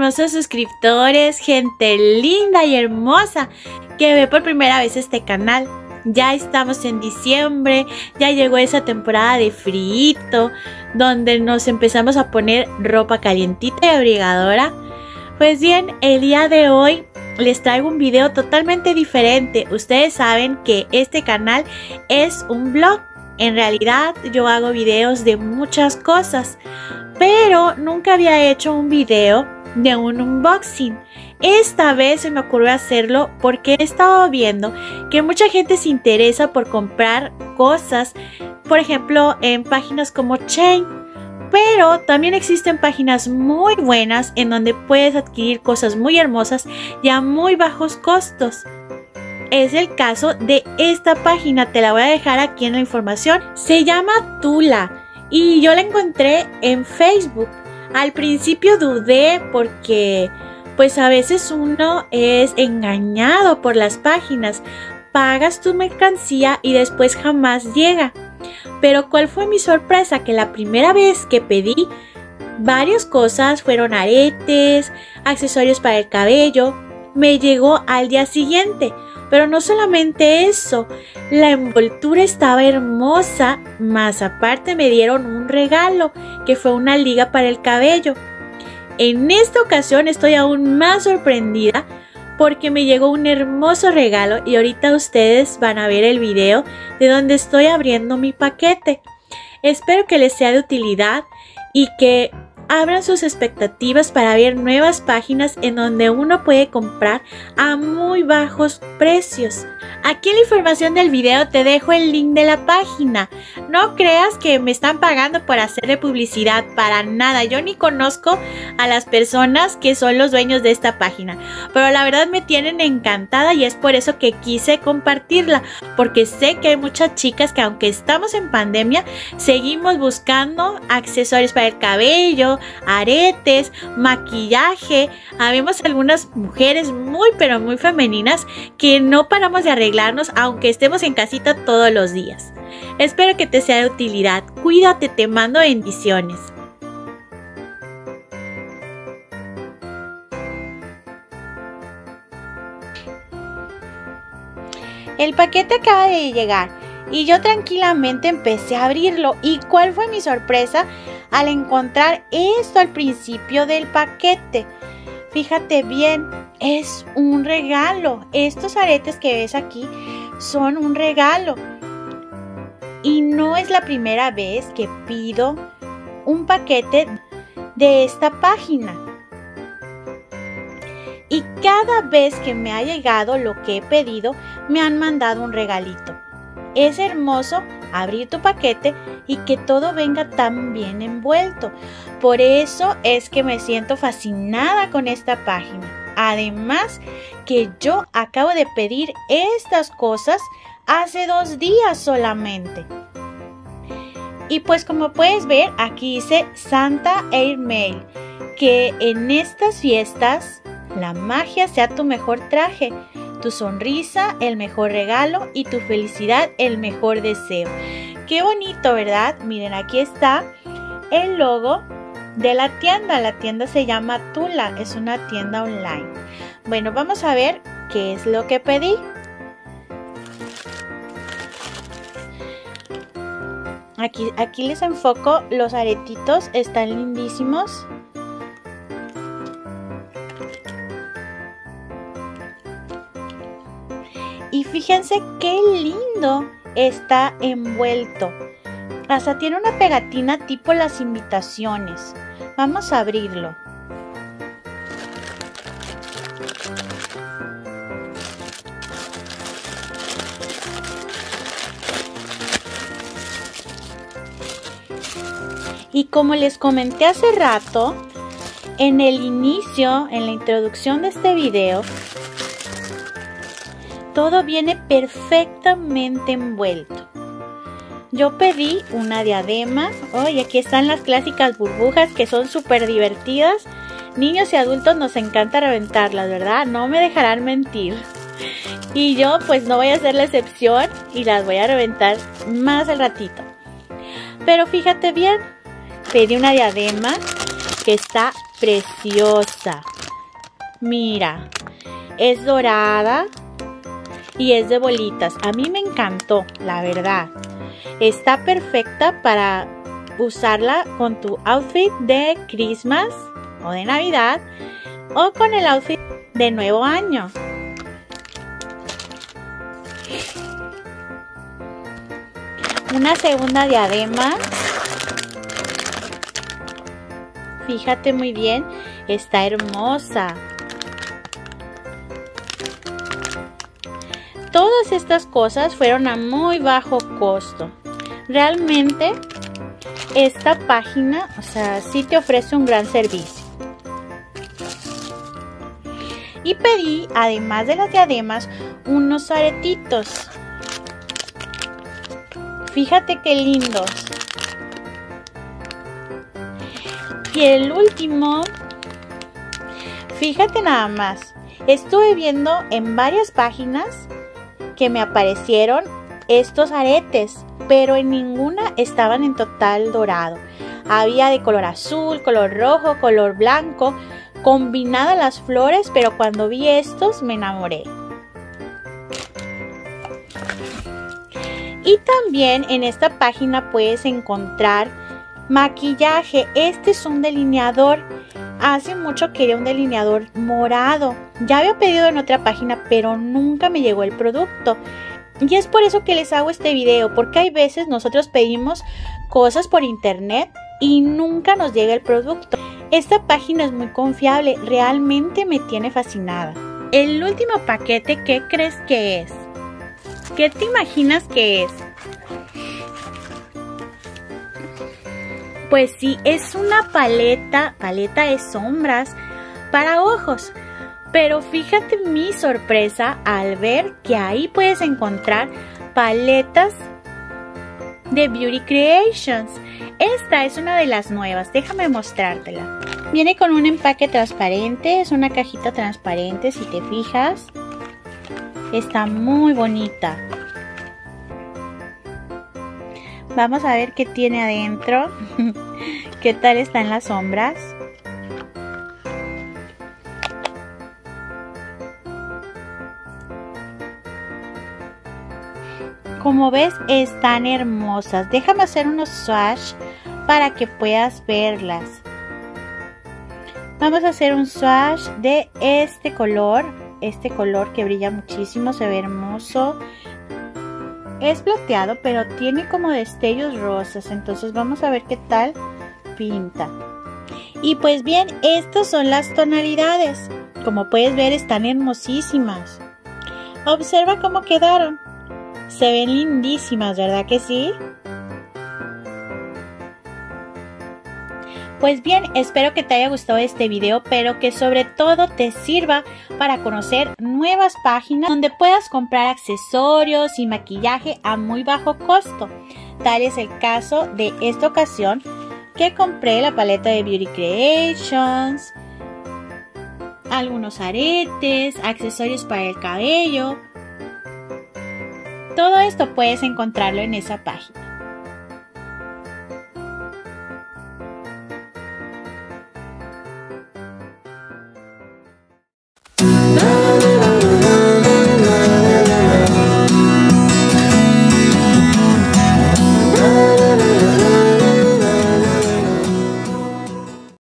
hermosos suscriptores, gente linda y hermosa que ve por primera vez este canal. Ya estamos en diciembre, ya llegó esa temporada de frío, donde nos empezamos a poner ropa calientita y abrigadora. Pues bien, el día de hoy les traigo un video totalmente diferente. Ustedes saben que este canal es un blog. En realidad yo hago videos de muchas cosas, pero nunca había hecho un video de un unboxing. Esta vez se me ocurrió hacerlo porque he estado viendo que mucha gente se interesa por comprar cosas, por ejemplo, en páginas como Chain. Pero también existen páginas muy buenas en donde puedes adquirir cosas muy hermosas y a muy bajos costos. Es el caso de esta página, te la voy a dejar aquí en la información. Se llama Tula y yo la encontré en Facebook. Al principio dudé porque pues a veces uno es engañado por las páginas. Pagas tu mercancía y después jamás llega. Pero ¿cuál fue mi sorpresa? Que la primera vez que pedí varias cosas fueron aretes, accesorios para el cabello, me llegó al día siguiente. Pero no solamente eso, la envoltura estaba hermosa, más aparte me dieron un regalo, que fue una liga para el cabello. En esta ocasión estoy aún más sorprendida porque me llegó un hermoso regalo y ahorita ustedes van a ver el video de donde estoy abriendo mi paquete. Espero que les sea de utilidad y que abran sus expectativas para ver nuevas páginas en donde uno puede comprar a muy bajos precios. Aquí en la información del video te dejo el link de la página. No creas que me están pagando por hacerle publicidad, para nada. Yo ni conozco a las personas que son los dueños de esta página. Pero la verdad me tienen encantada y es por eso que quise compartirla. Porque sé que hay muchas chicas que aunque estamos en pandemia, seguimos buscando accesorios para el cabello, aretes, maquillaje. Habemos algunas mujeres muy pero muy femeninas que no paramos de arreglarnos aunque estemos en casita todos los días. Espero que te sea de utilidad. Cuídate, te mando bendiciones. El paquete acaba de llegar y yo tranquilamente empecé a abrirlo. ¿Y cuál fue mi sorpresa al encontrar esto al principio del paquete? Fíjate bien, es un regalo. Estos aretes que ves aquí son un regalo. Y no es la primera vez que pido un paquete de esta página. Y cada vez que me ha llegado lo que he pedido, me han mandado un regalito. Es hermoso abrir tu paquete y que todo venga tan bien envuelto. Por eso es que me siento fascinada con esta página. Además que yo acabo de pedir estas cosas hace dos días solamente. Y pues como puedes ver, aquí dice Santa Air Mail, que en estas fiestas la magia sea tu mejor traje, tu sonrisa el mejor regalo y tu felicidad el mejor deseo. Qué bonito, ¿verdad? Miren, aquí está el logo de la tienda. La tienda se llama Tula, es una tienda online. Bueno, vamos a ver qué es lo que pedí. Aquí, aquí les enfoco los aretitos, están lindísimos. Y fíjense qué lindo está envuelto. Hasta tiene una pegatina tipo las invitaciones. Vamos a abrirlo. Y como les comenté hace rato, en el inicio, en la introducción de este video, todo viene perfectamente envuelto. Yo pedí una diadema. Oh, aquí están las clásicas burbujas que son súper divertidas. Niños y adultos nos encanta reventarlas, ¿verdad? No me dejarán mentir. Y yo pues no voy a hacer la excepción y las voy a reventar más al ratito. Pero fíjate bien, pedí una diadema que está preciosa. Mira, es dorada y es de bolitas. A mí me encantó, la verdad. Está perfecta para usarla con tu outfit de Christmas o de Navidad o con el outfit de Nuevo Año. Una segunda diadema. Fíjate muy bien, está hermosa. Todas estas cosas fueron a muy bajo costo. Realmente esta página, o sea, sí te ofrece un gran servicio. Y pedí, además de las diademas, unos aretitos. Fíjate qué lindos. Y el último, fíjate nada más. Estuve viendo en varias páginas que me aparecieron estos aretes, pero en ninguna estaban en total dorado. Había de color azul, color rojo, color blanco, combinadas las flores, pero cuando vi estos me enamoré. Y también en esta página puedes encontrar maquillaje. Este es un delineador. Hace mucho quería un delineador morado. Ya había pedido en otra página, pero nunca me llegó el producto. Y es por eso que les hago este video, porque hay veces nosotros pedimos cosas por internet y nunca nos llega el producto. Esta página es muy confiable, realmente me tiene fascinada. El último paquete, ¿qué crees que es? ¿Qué te imaginas que es? Pues sí, es una paleta, paleta de sombras para ojos. Pero fíjate mi sorpresa al ver que ahí puedes encontrar paletas de Beauty Creations. Esta es una de las nuevas, déjame mostrártela. Viene con un empaque transparente, es una cajita transparente si te fijas. Está muy bonita. Vamos a ver qué tiene adentro. ¿Qué tal está en las sombras? Como ves, están hermosas. Déjame hacer unos swatch para que puedas verlas. Vamos a hacer un swatch de este color. Este color que brilla muchísimo, se ve hermoso. Es plateado, pero tiene como destellos rosas. Entonces vamos a ver qué tal pinta. Y pues bien, estas son las tonalidades. Como puedes ver, están hermosísimas. Observa cómo quedaron. Se ven lindísimas, ¿verdad que sí? Pues bien, espero que te haya gustado este video, pero que sobre todo te sirva para conocer nuevas páginas donde puedas comprar accesorios y maquillaje a muy bajo costo. Tal es el caso de esta ocasión que compré la paleta de Beauty Creations, algunos aretes, accesorios para el cabello. Todo esto puedes encontrarlo en esa página.